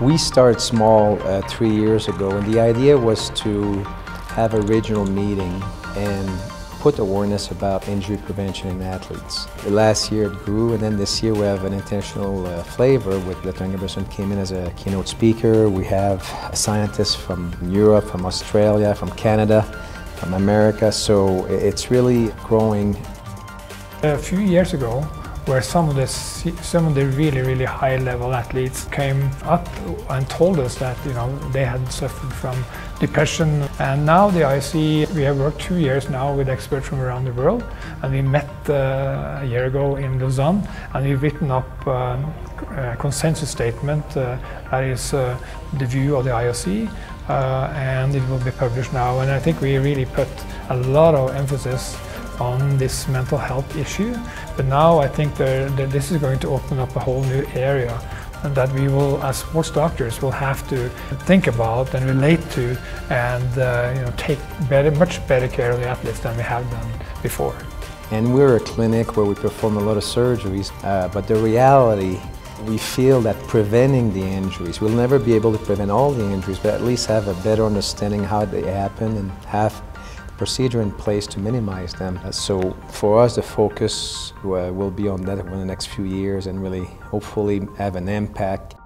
We started small uh, three years ago, and the idea was to have a regional meeting and put awareness about injury prevention in athletes. Last year it grew, and then this year we have an intentional uh, flavor with Dr. Engebretsen came in as a keynote speaker. We have scientists from Europe, from Australia, from Canada, from America, so it's really growing. A few years ago, where some of the some of the really really high level athletes came up and told us that you know they had suffered from depression. And now the IOC we have worked two years now with experts from around the world and we met uh, a year ago in Lausanne and we've written up uh, a consensus statement uh, that is uh, the view of the IOC uh, and it will be published now. And I think we really put a lot of emphasis on this mental health issue. But now I think that this is going to open up a whole new area that we will, as sports doctors, will have to think about and relate to and uh, you know, take better, much better care of the athletes than we have done before. And we're a clinic where we perform a lot of surgeries, uh, but the reality we feel that preventing the injuries, we'll never be able to prevent all the injuries, but at least have a better understanding how they happen and have procedure in place to minimize them. So for us, the focus uh, will be on that in the next few years and really hopefully have an impact